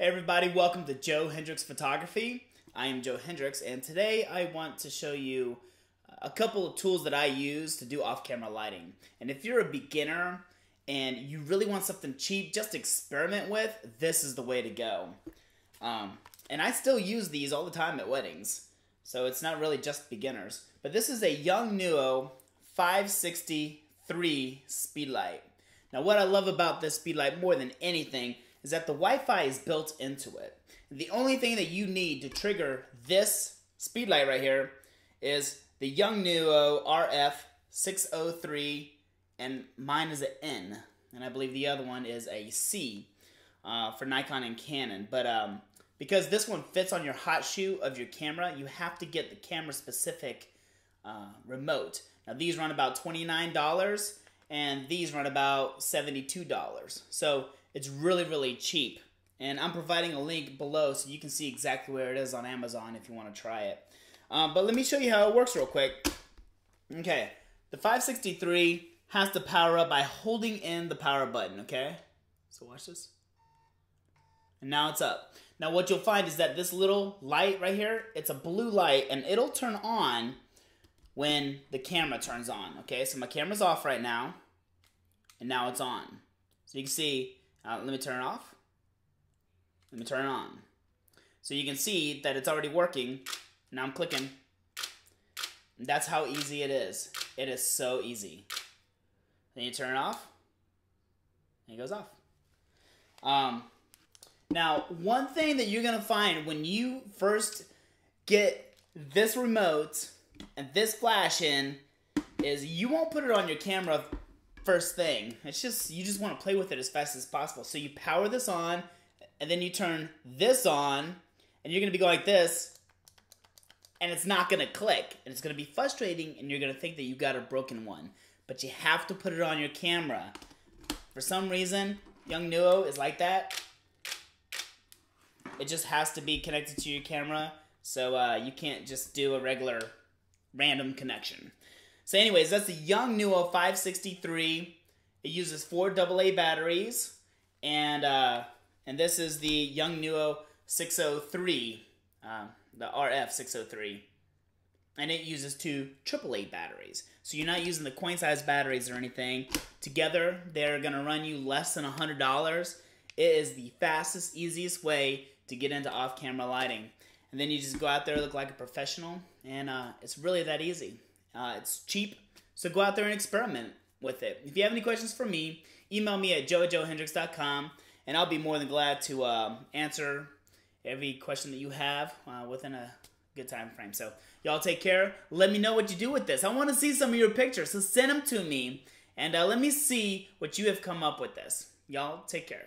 Hey everybody, welcome to Joe Hendricks Photography. I am Joe Hendricks and today I want to show you a couple of tools that I use to do off-camera lighting. And if you're a beginner and you really want something cheap just experiment with, this is the way to go. Um, and I still use these all the time at weddings. So it's not really just beginners. But this is a Young Yongnuo 563 speedlight. Now what I love about this speedlight more than anything is that the Wi-Fi is built into it. The only thing that you need to trigger this speedlight right here is the Yongnuo RF603, and mine is an N, and I believe the other one is a C uh, for Nikon and Canon. But um, because this one fits on your hot shoe of your camera, you have to get the camera specific uh, remote. Now these run about $29 and these run about $72. So it's really, really cheap. And I'm providing a link below so you can see exactly where it is on Amazon if you want to try it. Um, but let me show you how it works real quick. Okay, the 563 has to power up by holding in the power button, okay? So watch this. And now it's up. Now what you'll find is that this little light right here, it's a blue light and it'll turn on when the camera turns on, okay? So my camera's off right now and now it's on. So you can see uh, let me turn it off. Let me turn it on. So you can see that it's already working. Now I'm clicking. That's how easy it is. It is so easy. Then you turn it off. And it goes off. Um, now, one thing that you're to find when you first get this remote and this flash in is you won't put it on your camera first thing. It's just, you just want to play with it as fast as possible. So you power this on, and then you turn this on, and you're to be going like this, and it's not to click. And it's to be frustrating, and you're to think that you got a broken one. But you have to put it on your camera. For some reason, Yongnuo is like that. It just has to be connected to your camera, so uh, you can't just do a regular random connection. So anyways, that's the Yongnuo 563. It uses four AA batteries, and uh, and this is the Yongnuo 603, uh, the RF 603, and it uses two AAA batteries. So you're not using the coin size batteries or anything. Together, they're gonna run you less than hundred dollars. It is the fastest, easiest way to get into off-camera lighting. And then you just go out there, look like a professional, and uh, it's really that easy. Uh, it's cheap, so go out there and experiment with it. If you have any questions for me, email me at joe@joehendricks.com, and I'll be more than glad to uh, answer every question that you have uh, within a good time frame. So y'all take care. Let me know what you do with this. I want to see some of your pictures, so send them to me, and uh, let me see what you have come up with this. Y'all take care.